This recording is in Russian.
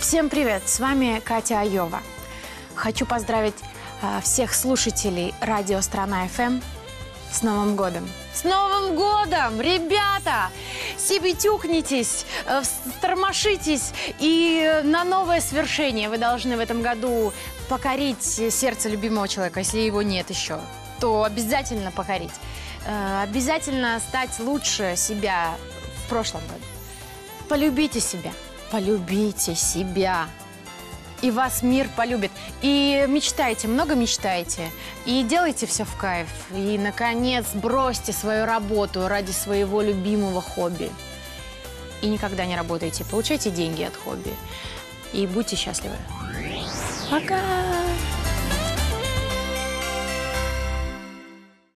Всем привет! С вами Катя Айова. Хочу поздравить э, всех слушателей радио Страна ФМ с Новым годом. С Новым годом, ребята! Себетюхнитесь, э, тормошитесь и на новое свершение вы должны в этом году покорить сердце любимого человека, если его нет еще, то обязательно покорить. Э, обязательно стать лучше себя в прошлом году. Полюбите себя, полюбите себя. И вас мир полюбит. И мечтайте, много мечтайте. И делайте все в кайф. И, наконец, бросьте свою работу ради своего любимого хобби. И никогда не работайте. Получайте деньги от хобби. И будьте счастливы. Пока!